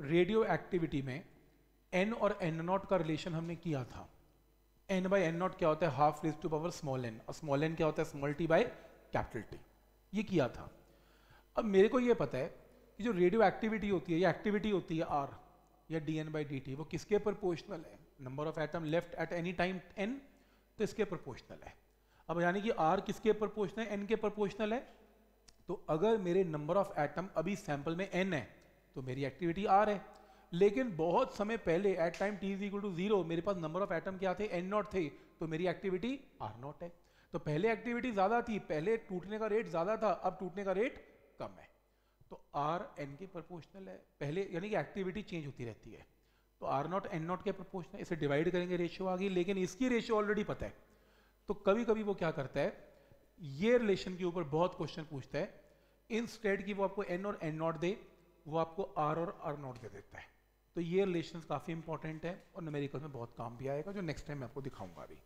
Radio activity में N और N naught का रिलेशन हमने किया था। एन बाई एन नॉट क्या होता है? Half raise to power small N और स्मॉल एन क्या होता है? Small T by capital T ये किया था। अब मेरे को ये पता है कि जो रेडियो एक्टिविटी होती है, या एक्टिविटी होती है आर या D N by D T वो किसके प्रोपोर्शनल है? Number of atom left at any time N तो इसके प्रोपोर्शनल है। अब यानी कि आर किसके प्रोपोर्शनल है? एन के प्रोपोर्शनल है। तो अगर मेरे नंबर ऑफ़ एटम अभी सैंपल में एन है तो मेरी एक्टिविटी आर है। लेकिन बहुत समय पहले at time T is equal to zero मेरे पास नंबर ऑफ़ एटम क्या थे? एन नॉट थे। तो मेरी एक्टिविटी आर नॉट है। तो पहले एक्टिविटी ज़्यादा थी, पहले टूटने का रेट ज़्यादा था, अब टूटने का रेट कम है। तो आर एन के प्रोपोर्शनल है। पहले यानी कि एक्टिविटी चेंज होती रहती है। तो आर नॉट एन नॉट के प्रोपोर्शनल इसे डिवाइड करेंगे रेशियो आ गई लेकिन इसकी रेशियो ऑलरेडी पता है। तो कभी कभी वो क्या करता है? ये रिलेशन के ऊपर बहुत क्वेश्चन पूछता है। इन स्टेट की वो आपको एन और एन नॉट दे। वो आपको आर और आर नोट दे देता है। तो ये रिलेशन काफ़ी इंपॉर्टेंट है और न्यूमेरिकल में बहुत काम भी आएगा, जो नेक्स्ट टाइम मैं आपको दिखाऊँगा अभी।